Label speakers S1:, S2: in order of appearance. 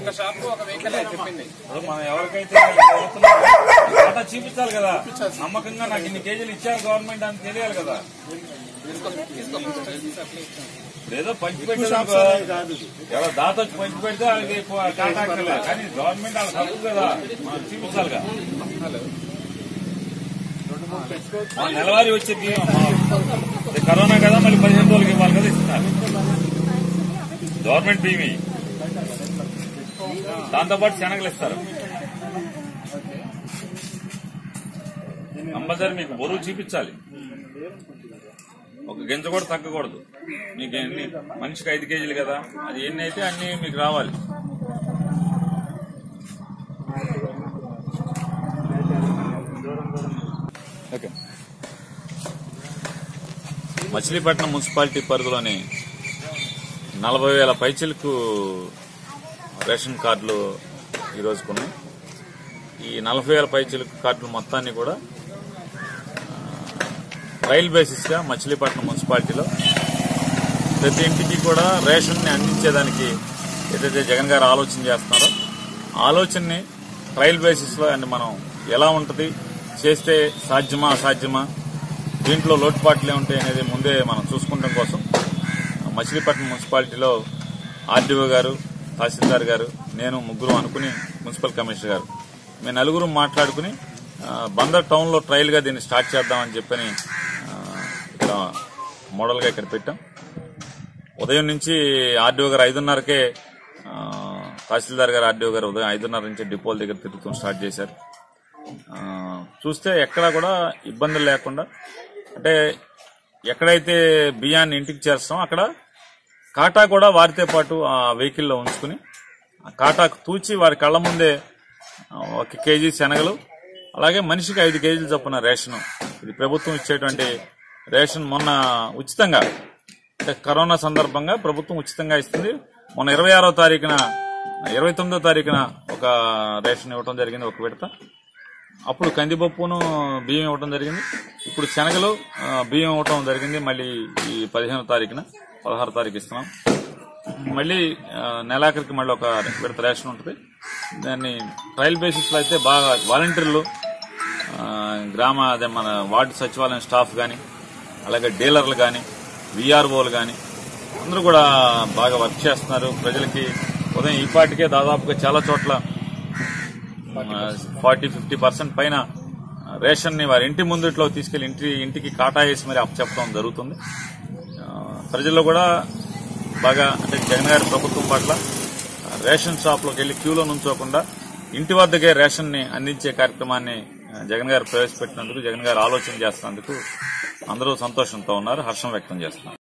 S1: ఒక- షాప్ ఒక వెహికల్ చెప్పింది.
S2: ఇప్పుడు మనం ఎవరికైతే ఆటో చూపించాలి కదా నమ్మకంగా నాకు ఇన్ని కేజీలు ఇచ్చారు గవర్నమెంట్ అని తెలియాలి కదా. ఏదో పంచి పెట్టారు ఎవరో దాత పంచి పెడితే వాళ్ళకి కాంటాక్ట్ కానీ గవర్నమెంట్ వాళ్ళకి హక్కు కదా. మనం చూపించాలి కదా మా నెలవారీ వచ్చే బియ్యం మా- ఇది కరోనా కదా మళ్ళీ పదిహేను రోజులకి ఇవ్వాలి కదా ఇస్తున్నారు. గవర్నమెంట్ ఇవి. దాంతోపాటు శనగలు ఇస్తారు. కంపల్సరీ మీకు బరువు చూపించాలి. ఒక గింజ కూడా తగ్గకూడదు. మీకు ఎన్ని మనిషికి ఐదు కేజీలు కదా అది ఎన్ని అయితే అన్ని మీకు రావాలి. ఓకే. మచిలీపట్నం మున్సిపాలిటీ పరిధిలోని నలభై వేల పైచిలకు రేషన్ కార్డులు ఈ కొన్ని ఈ నలభై వేల పైచిలకు కార్డులు మొత్తాన్ని కూడా రైల్ బేసిస్గా మచిలీపట్నం మున్సిపాలిటీలో ప్రతి ఇంటికి కూడా రేషన్ని అందించేదానికి ఏదైతే జగన్ గారు ఆలోచన చేస్తున్నారో ఆలోచనని ట్రయల్ బేసిస్లో అండ్ మనం ఎలా ఉంటుంది చేస్తే సాధ్యమా అసాధ్యమా దీంట్లో లోటుపాట్లు ఏముంటాయి అనేది ముందే మనం చూసుకుంటాం కోసం మచిలీపట్నం మున్సిపాలిటీలో ఆర్డీఓ గారు తహసీల్దార్ గారు నేను ముగ్గురు అనుకుని మున్సిపల్ కమిషనర్ గారు. మేము నలుగురు మాట్లాడుకుని బందర్ టౌన్లో ట్రయల్గా దీన్ని స్టార్ట్ చేద్దామని చెప్పని ఇక్కడ మోడల్గా ఇక్కడ పెట్టాం. ఉదయం నుంచి ఆర్డీఓ గారు ఐదున్నరకే తహసీల్దార్ గారు ఆర్డీఓ గారు ఉదయం ఐదున్నర నుంచి డిపోల దగ్గర తిరుగుతూ స్టార్ట్ చేశారు. చూస్తే ఎక్కడా కూడా ఇబ్బందులు లేకుండా అంటే ఎక్కడైతే బియ్యాన్ని ఇంటికి చేస్తాం అక్కడ కాటా కూడా వారితో పాటు ఆ వెహికల్లో ఉంచుకుని కాటాకు తూచి వారి కళ్ళ ముందే ఒక కేజీ శనగలు అలాగే మనిషికి ఐదు కేజీలు చొప్పున రేషన్. ఇది ప్రభుత్వం ఇచ్చేటువంటి రేషన్ మొన్న ఉచితంగా కరోనా సందర్భంగా ప్రభుత్వం ఉచితంగా ఇస్తుంది. మొన్న ఇరవై ఆరో తారీఖున ఇరవై తొమ్మిదో తారీఖున ఒక రేషన్ ఇవ్వడం జరిగింది ఒక విడత. అప్పుడు కందిపప్పును బియ్యం ఇవ్వడం జరిగింది. ఇప్పుడు శనగలు బియ్యం ఇవ్వటం జరిగింది మళ్ళీ ఈ పదిహేనో తారీఖున. పదహారు తారీఖు ఇస్తున్నాం. మళ్ళీ నెలాఖరికి మళ్ళీ ఒక విడత రేషన్ ఉంటుంది. దాన్ని ట్రయల్ బేసిస్లో అయితే బాగా వాలంటీర్లు గ్రామ అదే మన వార్డు సచివాలయం స్టాఫ్ కానీ అలాగే డీలర్లు కానీ విఆర్ఓలు కానీ అందరూ కూడా బాగా వర్క్ చేస్తున్నారు. ప్రజలకి ఉదయం ఈ పాటికే దాదాపుగా చాలా చోట్ల ఫార్టీ ఫిఫ్టీ పర్సెంట్ పైన రేషన్ని వారి ఇంటి ముందుట్లో తీసుకెళ్ళి ఇంటి ఇంటికి కాటా వేసి మరి అప్పచెప్పడం జరుగుతుంది. ప్రజల్లో కూడా బాగా అంటే జగన్ గారి ప్రభుత్వం పట్ల రేషన్ షాప్లోకి వెళ్ళి క్యూలో నుంచోకుండా ఇంటి వద్దకే రేషన్ని అందించే కార్యక్రమాన్ని జగన్ గారు ప్రవేశపెట్టినందుకు జగన్ గారు ఆలోచన చేస్తున్నందుకు అందరూ సంతోషంతో ఉన్నారు హర్షం వ్యక్తం చేస్తున్నారు